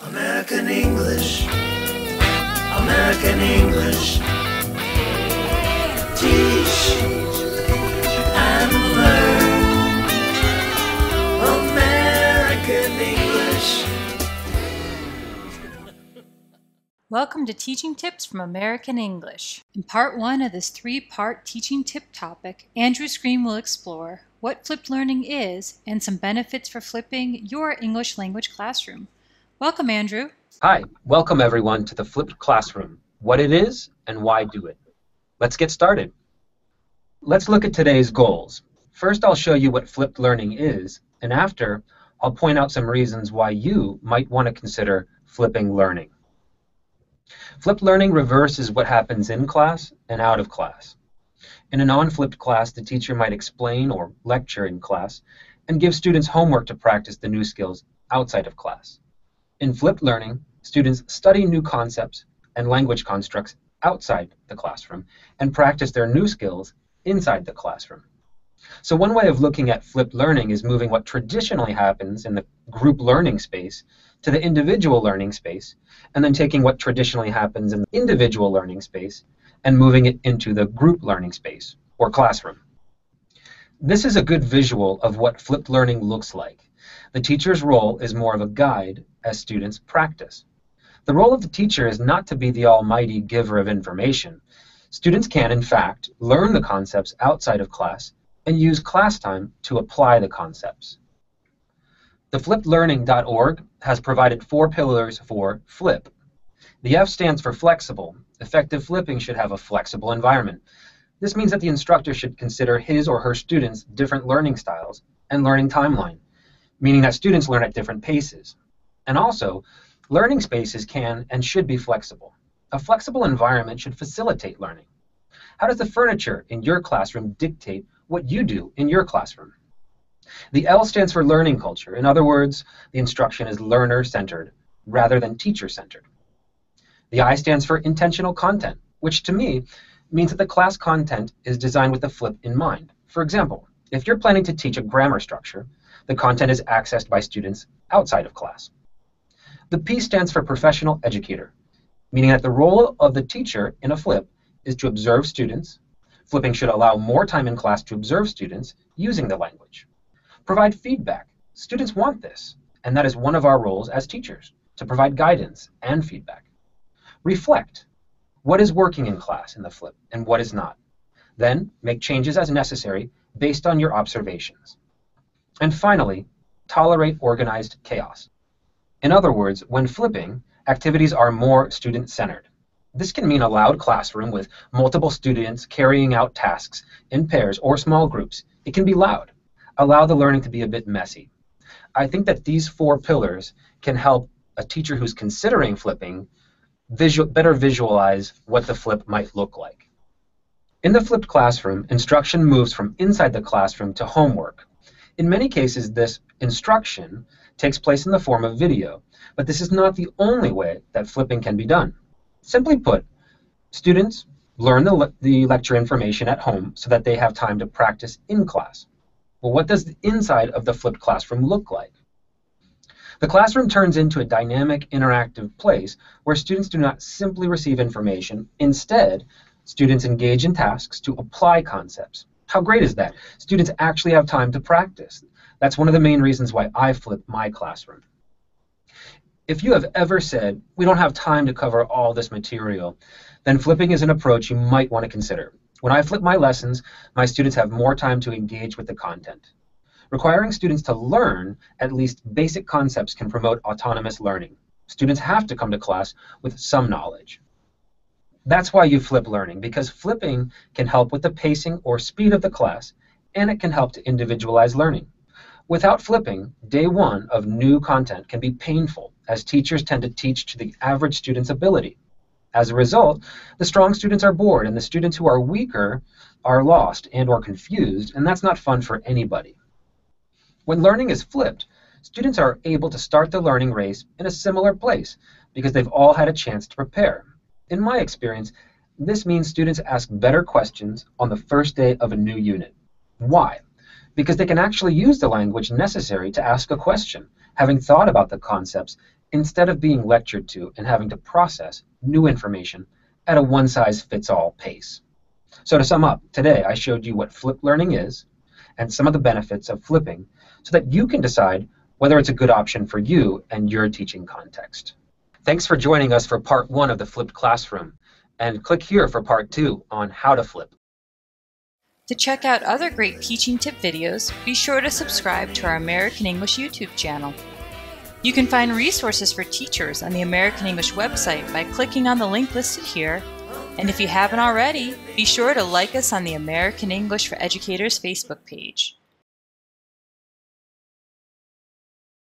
American English. American English. Teach and learn. American English. Welcome to Teaching Tips from American English. In part one of this three part teaching tip topic, Andrew Screen will explore what flipped learning is and some benefits for flipping your English language classroom. Welcome, Andrew. Hi, welcome everyone to the Flipped Classroom. What it is and why do it. Let's get started. Let's look at today's goals. First, I'll show you what flipped learning is, and after, I'll point out some reasons why you might want to consider flipping learning. Flipped learning reverses what happens in class and out of class. In a non-flipped class, the teacher might explain or lecture in class and give students homework to practice the new skills outside of class. In flipped learning, students study new concepts and language constructs outside the classroom and practice their new skills inside the classroom. So one way of looking at flipped learning is moving what traditionally happens in the group learning space to the individual learning space, and then taking what traditionally happens in the individual learning space and moving it into the group learning space or classroom. This is a good visual of what flipped learning looks like. The teacher's role is more of a guide as students practice. The role of the teacher is not to be the almighty giver of information. Students can, in fact, learn the concepts outside of class and use class time to apply the concepts. The flippedlearning.org has provided four pillars for FLIP. The F stands for flexible. Effective flipping should have a flexible environment. This means that the instructor should consider his or her students' different learning styles and learning timeline, meaning that students learn at different paces. And also, learning spaces can and should be flexible. A flexible environment should facilitate learning. How does the furniture in your classroom dictate what you do in your classroom? The L stands for learning culture. In other words, the instruction is learner-centered rather than teacher-centered. The I stands for intentional content, which to me means that the class content is designed with the flip in mind. For example, if you're planning to teach a grammar structure, the content is accessed by students outside of class. The P stands for professional educator, meaning that the role of the teacher in a flip is to observe students. Flipping should allow more time in class to observe students using the language. Provide feedback. Students want this, and that is one of our roles as teachers, to provide guidance and feedback. Reflect. What is working in class in the flip and what is not? Then make changes as necessary based on your observations. And finally, tolerate organized chaos. In other words, when flipping, activities are more student-centered. This can mean a loud classroom with multiple students carrying out tasks in pairs or small groups. It can be loud. Allow the learning to be a bit messy. I think that these four pillars can help a teacher who's considering flipping visual, better visualize what the flip might look like. In the flipped classroom, instruction moves from inside the classroom to homework. In many cases, this instruction takes place in the form of video, but this is not the only way that flipping can be done. Simply put, students learn the, le the lecture information at home so that they have time to practice in class. Well, what does the inside of the flipped classroom look like? The classroom turns into a dynamic, interactive place where students do not simply receive information. Instead, students engage in tasks to apply concepts. How great is that? Students actually have time to practice. That's one of the main reasons why I flip my classroom. If you have ever said, we don't have time to cover all this material, then flipping is an approach you might want to consider. When I flip my lessons, my students have more time to engage with the content. Requiring students to learn at least basic concepts can promote autonomous learning. Students have to come to class with some knowledge. That's why you flip learning, because flipping can help with the pacing or speed of the class, and it can help to individualize learning. Without flipping, day one of new content can be painful, as teachers tend to teach to the average student's ability. As a result, the strong students are bored, and the students who are weaker are lost and or confused, and that's not fun for anybody. When learning is flipped, students are able to start the learning race in a similar place because they've all had a chance to prepare. In my experience, this means students ask better questions on the first day of a new unit. Why? Because they can actually use the language necessary to ask a question, having thought about the concepts instead of being lectured to and having to process new information at a one-size-fits-all pace. So to sum up, today I showed you what flip learning is and some of the benefits of flipping so that you can decide whether it's a good option for you and your teaching context. Thanks for joining us for part one of the flipped classroom and click here for part two on how to flip. To check out other great teaching tip videos, be sure to subscribe to our American English YouTube channel. You can find resources for teachers on the American English website by clicking on the link listed here. And if you haven't already, be sure to like us on the American English for Educators Facebook page.